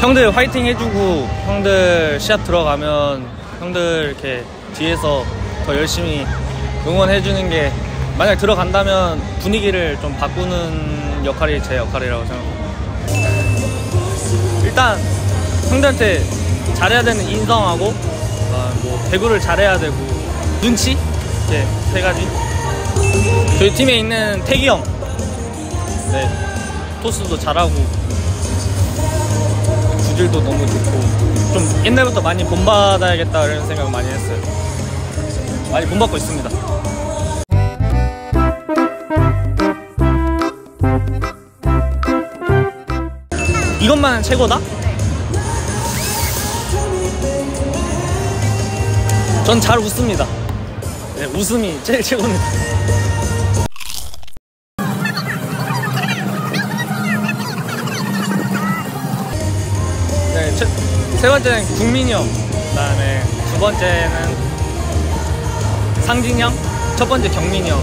형들 화이팅 해주고 형들 시합 들어가면 형들 이렇게 뒤에서 더 열심히 응원해주는 게 만약 들어간다면 분위기를 좀 바꾸는 역할이 제 역할이라고 생각합니다. 일단 형들한테 잘해야 되는 인성하고 어, 뭐 배구를 잘해야 되고 눈치 이렇게 세 가지. 저희 팀에 있는 태기 형, 네 토스도 잘하고 구질도 너무 좋고 좀 옛날부터 많이 본받아야겠다 이런 생각 많이 했어요. 많이 본받고 있습니다. 이것만 최고다? 전 잘 웃습니다. 네, 웃음이 제일 최고입니다. 네, 첫- 세 번째는 국민이 형, 그다음에 두 번째는 상진이 형, 첫 번째 경민이 형,